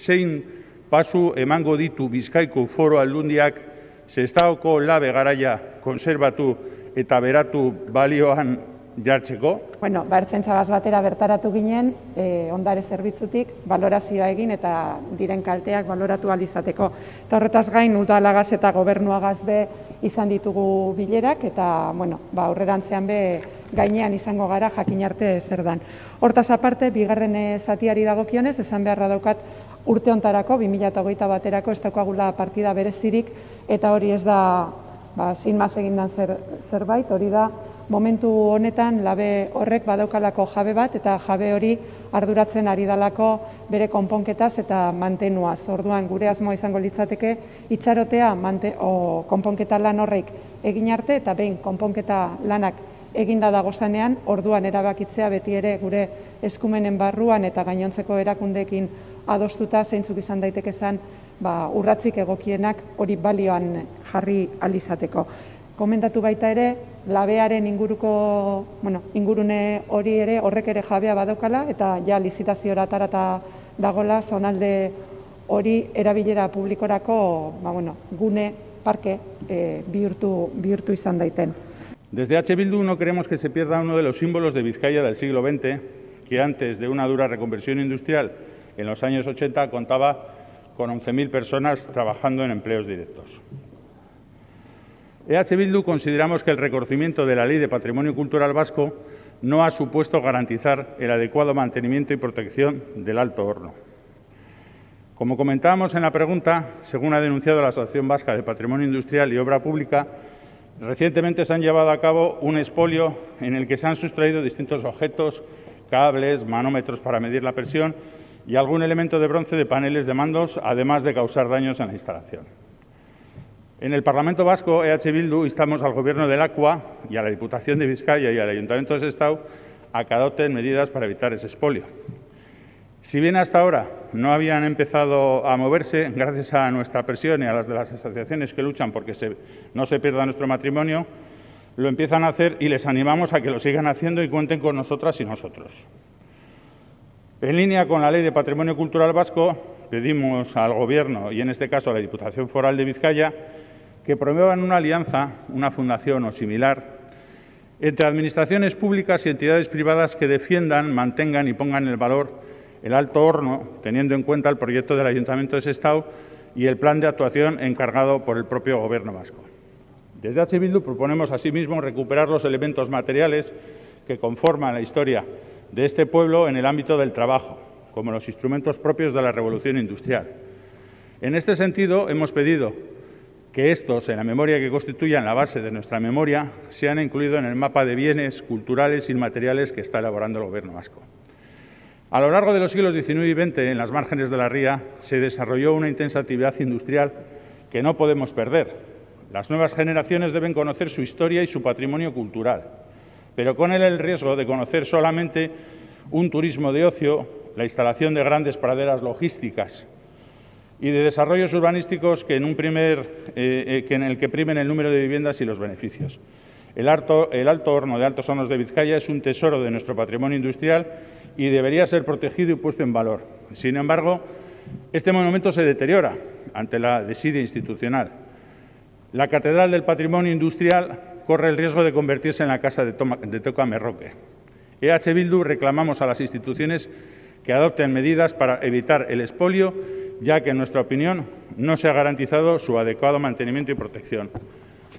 zein pasu emango ditu Bizkaiko foro aldundiak Sestaoko labe garaia konserbatu eta beratu balioan jartzeko? Bueno, ba, ertzentzagaz batera bertaratu ginen, e, ondare zerbitzutik, valorazioa egin eta diren kalteak valoratu alizateko. Eta horretaz gain, udalagaz eta gobernuagaz be izan ditugu bilerak, eta, bueno, ba, aurrerantzean be gainean izango gara jakin arte zer dan. Hortaz aparte, bigarren zatiari dagokionez, esan beharra daukat urte ontarako, 2008 baterako, ez daukagula partida berezirik, eta hori ez da, ba, zin maz egindan zer, zerbait, hori da, momentu honetan labe horrek badaukalako jabe bat, eta jabe hori arduratzen ari dalako bere konponketaz eta mantenuaz. Orduan, gure asmoa izango litzateke, itxarotea mante, o, konponketa lan horrek egin arte, eta behin konponketa lanak eginda dago zanean, orduan erabakitzea beti ere gure eskumenen barruan eta gainontzeko erakundekin adostuta zeintzuk izan daiteke zen ba, urratzik egokienak hori balioan jarri alizateko. Komentatu baita ere, labearen inguruko, bueno, ingurune hori ere horrek ere jabea badaukala eta ja lizitaziora tarata dagola zonalde hori erabilera publikorako ba, bueno, gune parke e, bihurtu, bihurtu izan daiten. Desde H. Bildu no queremos que se pierda uno de los símbolos de Vizcaya del siglo XX, que antes de una dura reconversión industrial en los años 80 contaba con 11.000 personas trabajando en empleos directos. EH Bildu consideramos que el reconocimiento de la Ley de Patrimonio Cultural Vasco no ha supuesto garantizar el adecuado mantenimiento y protección del alto horno. Como comentábamos en la pregunta, según ha denunciado la Asociación Vasca de Patrimonio Industrial y Obra Pública, recientemente se han llevado a cabo un expolio en el que se han sustraído distintos objetos, cables, manómetros para medir la presión y algún elemento de bronce de paneles de mandos, además de causar daños en la instalación. En el Parlamento Vasco, EH Bildu, instamos al Gobierno del Acua y a la Diputación de Vizcaya y al Ayuntamiento de Sestao a que adopten medidas para evitar ese expolio. Si bien hasta ahora no habían empezado a moverse, gracias a nuestra presión y a las de las asociaciones que luchan porque se, no se pierda nuestro matrimonio, lo empiezan a hacer y les animamos a que lo sigan haciendo y cuenten con nosotras y nosotros. En línea con la Ley de Patrimonio Cultural Vasco, pedimos al Gobierno, y en este caso a la Diputación Foral de Vizcaya, que promuevan una alianza, una fundación o similar, entre administraciones públicas y entidades privadas que defiendan, mantengan y pongan en valor el alto horno, teniendo en cuenta el proyecto del Ayuntamiento de Sestao y el plan de actuación encargado por el propio Gobierno vasco. Desde H. Bildu proponemos asimismo recuperar los elementos materiales que conforman la historia de este pueblo en el ámbito del trabajo, como los instrumentos propios de la revolución industrial. En este sentido, hemos pedido que estos, en la memoria que constituyan la base de nuestra memoria, sean incluidos en el mapa de bienes culturales y inmateriales que está elaborando el Gobierno vasco. A lo largo de los siglos XIX y XX, en las márgenes de la ría, se desarrolló una intensa actividad industrial que no podemos perder. Las nuevas generaciones deben conocer su historia y su patrimonio cultural pero con él el riesgo de conocer solamente un turismo de ocio, la instalación de grandes praderas logísticas y de desarrollos urbanísticos que en, eh, eh, el que primen el número de viviendas y los beneficios. El alto, el alto horno de Altos Hornos de Vizcaya es un tesoro de nuestro patrimonio industrial y debería ser protegido y puesto en valor. Sin embargo, este monumento se deteriora ante la desidia institucional. La Catedral del Patrimonio Industrial corre el riesgo de convertirse en la casa de, Toma, de Toca Merroque. EH Bildu reclamamos a las instituciones que adopten medidas para evitar el expolio, ya que, en nuestra opinión, no se ha garantizado su adecuado mantenimiento y protección.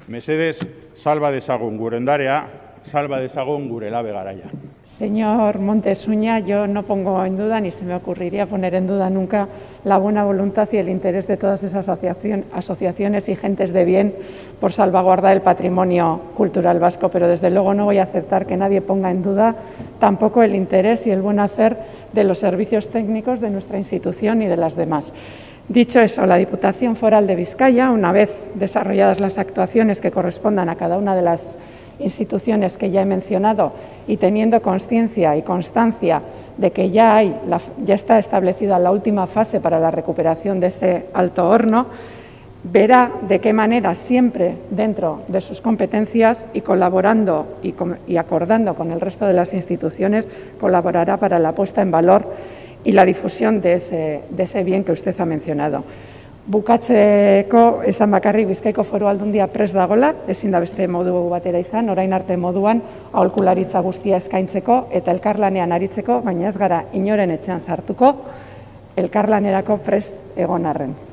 Mesedes, salva de Sagún, Gurendarea, salva de Sagún, Gurelabe Garaya. Señor Montesuña, yo no pongo en duda, ni se me ocurriría poner en duda nunca, la buena voluntad y el interés de todas esas asociaciones y gentes de bien por salvaguardar el patrimonio cultural vasco, pero desde luego no voy a aceptar que nadie ponga en duda tampoco el interés y el buen hacer de los servicios técnicos de nuestra institución y de las demás. Dicho eso, la Diputación Foral de Vizcaya, una vez desarrolladas las actuaciones que correspondan a cada una de las instituciones que ya he mencionado y teniendo conciencia y constancia de que ya, hay, ya está establecida la última fase para la recuperación de ese alto horno, verá de qué manera siempre dentro de sus competencias y colaborando y, acordando con el resto de las instituciones, colaborará para la puesta en valor y la difusión de ese bien que usted ha mencionado. Bukatzeko esan bakarrik Bizkaiko Foru Aldundia pres dagola, ezin da beste modu batera izan, orain arte moduan aholkularitza guztia eskaintzeko eta elkarlanean aritzeko, baina ez gara inoren etxean sartuko elkarlanerako prest egon arren.